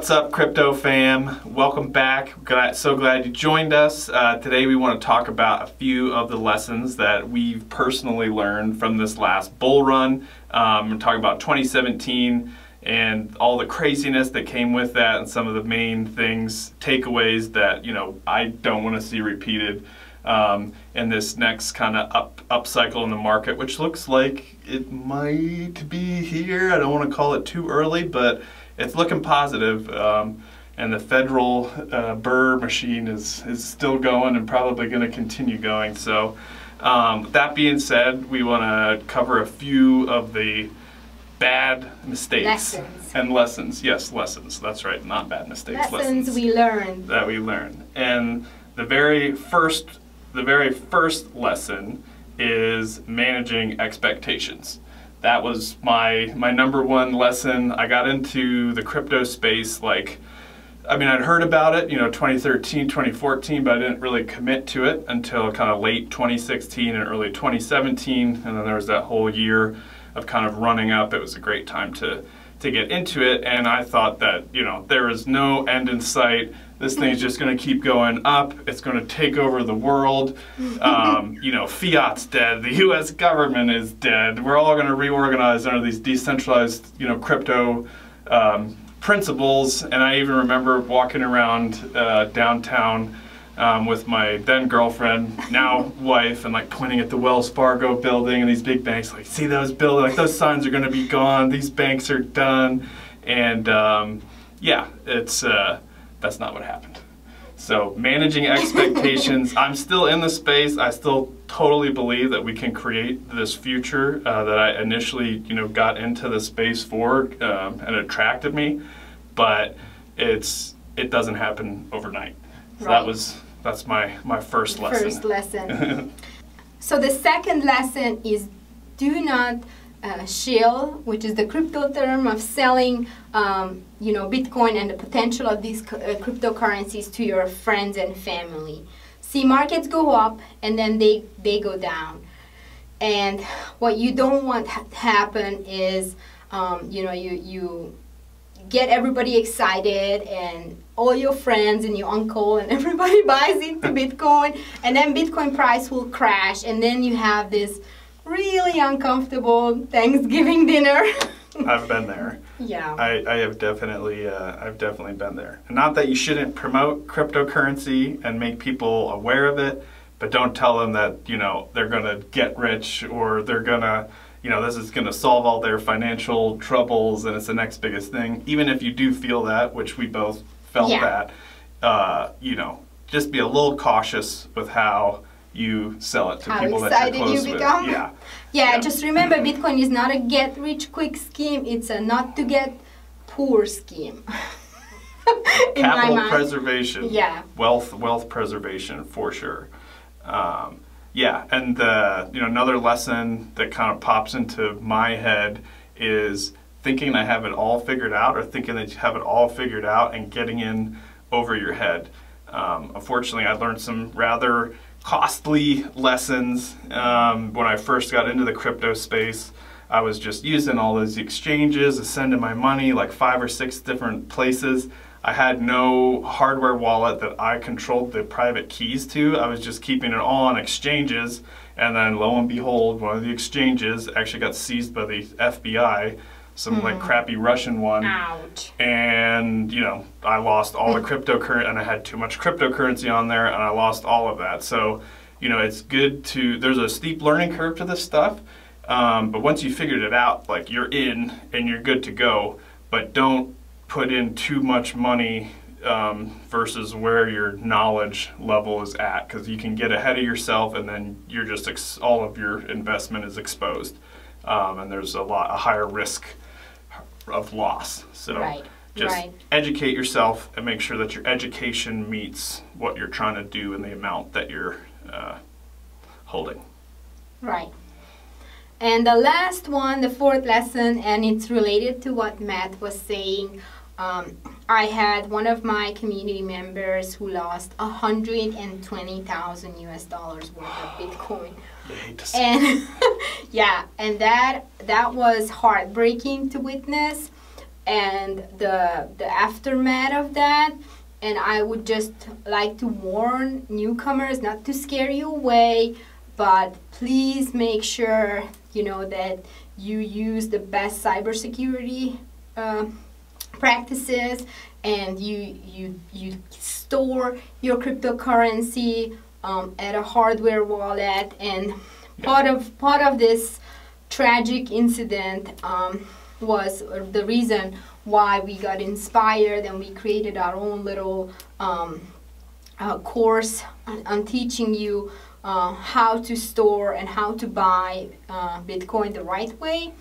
What's up, crypto fam? Welcome back. Glad, so glad you joined us. Uh, today, we want to talk about a few of the lessons that we've personally learned from this last bull run. Um, we're talking about 2017 and all the craziness that came with that, and some of the main things, takeaways that you know I don't want to see repeated um, in this next kind of up up cycle in the market, which looks like it might be here. I don't want to call it too early, but it's looking positive. Um, and the federal uh, Burr machine is, is still going and probably going to continue going. So, um, that being said, we want to cover a few of the bad mistakes Lessons. and lessons. Yes, lessons. That's right, not bad mistakes. Lessons we learned. that we learned. And the very first, the very first lesson is managing expectations that was my my number one lesson. I got into the crypto space like I mean, I'd heard about it, you know, 2013, 2014, but I didn't really commit to it until kind of late 2016 and early 2017. And then there was that whole year of kind of running up. It was a great time to, to get into it. And I thought that, you know, there is no end in sight. This thing's just going to keep going up. It's going to take over the world. Um, you know, fiat's dead. The U.S. government is dead. We're all going to reorganize under these decentralized, you know, crypto um, principles. And I even remember walking around uh, downtown um, with my then girlfriend, now wife, and like pointing at the Wells Fargo building and these big banks. Like, see those buildings? Like those signs are going to be gone. These banks are done. And um, yeah, it's. Uh, that's not what happened. So managing expectations, I'm still in the space. I still totally believe that we can create this future uh, that I initially, you know, got into the space for um, and attracted me. But it's it doesn't happen overnight. So Right. that was that's my my first lesson. First lesson. so the second lesson is do not uh, shill, which is the crypto term of selling, um, you know, Bitcoin and the potential of these uh, cryptocurrencies to your friends and family. See, markets go up and then they they go down, and what you don't want ha- to happen is, um, you know, you you get everybody excited and all your friends and your uncle and everybody buys into Bitcoin and then Bitcoin price will crash and then you have this really uncomfortable Thanksgiving dinner. I've been there. yeah. I, I have definitely uh, I've definitely been there. Not that you shouldn't promote cryptocurrency and make people aware of it, but don't tell them that you know they're gonna get rich or they're gonna you know this is gonna solve all their financial troubles and it's the next biggest thing. Even if you do feel that, which we both felt Yeah. that, uh, you know, just be a little cautious with how you sell it to How people that you're you close with. become. Yeah. yeah, yeah. just remember Bitcoin is not a get rich quick scheme, it's a not to get poor scheme. Capital preservation Yeah. wealth wealth preservation for sure um, yeah and uh, you know another lesson that kind of pops into my head is thinking i have it all figured out or thinking that you have it all figured out and getting in over your head um, unfortunately i learned some rather costly lessons um, when i first got into the crypto space I was just using all those exchanges, sending my money like five or six different places. I had no hardware wallet that I controlled the private keys to. I was just keeping it all on exchanges. And then lo and behold, one of the exchanges actually got seized by the FBI, some like crappy Russian one Ouch. and you know I lost all the cryptocurrency and I had too much cryptocurrency on there and I lost all of that. So you know it's good to there's a steep learning curve to this stuff, um, but once you figured it out, like you're in and you're good to go. But don't put in too much money um, versus where your knowledge level is at because you can get ahead of yourself and then you're just ex- all of your investment is exposed um, and there's a lot a higher risk of loss. So Right, just right. educate yourself and make sure that your education meets what you're trying to do and the amount that you're uh, holding. Right. And the last one, the fourth lesson, and it's related to what Matt was saying. Um, I had one of my community members who lost 120,000 US dollars worth of Bitcoin. I hate to see And yeah, and that that was heartbreaking to witness. and the the aftermath of that. And I would just like to warn newcomers not to scare you away, but please make sure you know that you use the best cybersecurity uh, practices and you you you store your cryptocurrency um, at a hardware wallet. And part of part of this tragic incident um, was the reason why we got inspired and we created our own little um, uh, course on, on, teaching you uh, how to store and how to buy uh, Bitcoin the right way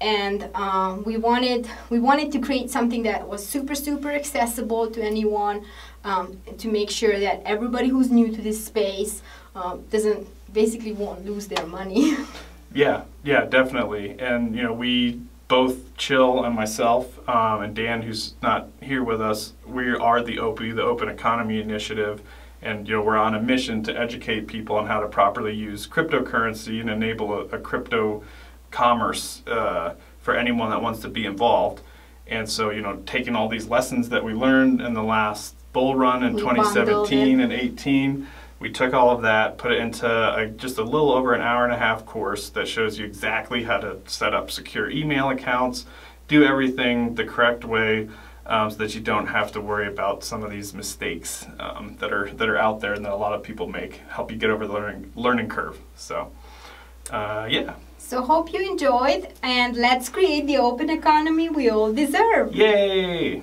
and um, we wanted we wanted to create something that was super super accessible to anyone um, to make sure that everybody who's new to this space um, doesn't basically won't lose their money. Yeah yeah definitely. And you know we both chill and myself um, and dan who's not here with us we are the OpEI, the open economy initiative. And you know we're on a mission to educate people on how to properly use cryptocurrency and enable a, a crypto commerce uh, for anyone that wants to be involved. And so, you know, taking all these lessons that we learned in the last bull run in we 2017 and 18, we took all of that, put it into a, just a little over an hour and a half course that shows you exactly how to set up secure email accounts, do everything the correct way. Um, so that you don't have to worry about some of these mistakes um, that are that are out there and that a lot of people make. Help you get over the learning learning curve. So, uh, yeah. So hope you enjoyed and let's create the open economy we all deserve. Yay!